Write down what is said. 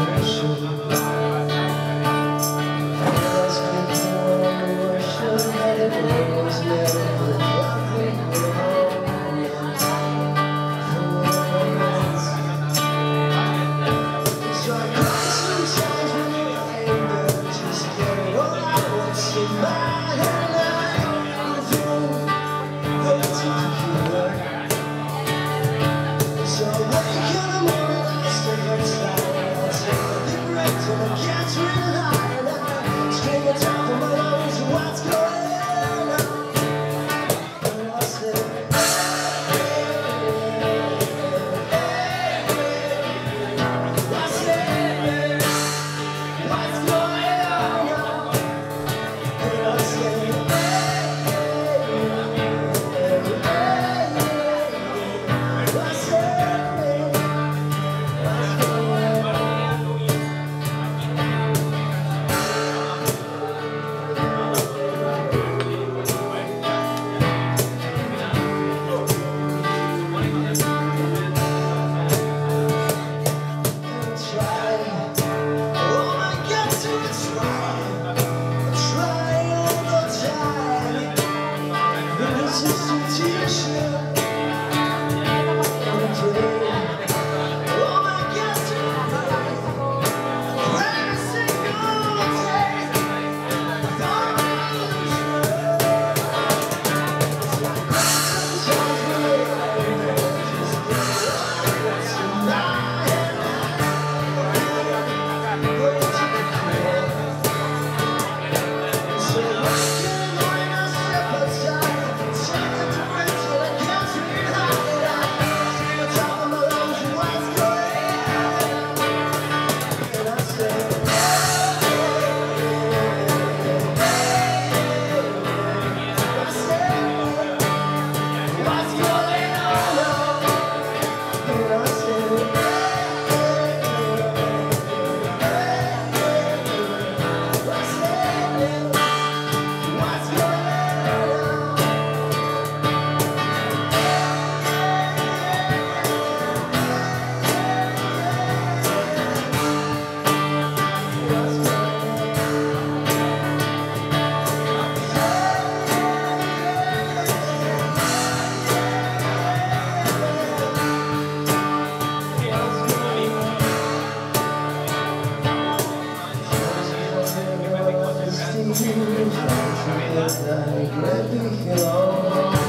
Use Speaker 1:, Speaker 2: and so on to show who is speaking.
Speaker 1: Yes. Till I'm catching high Screaming down from my lungs. What's going on Thank you.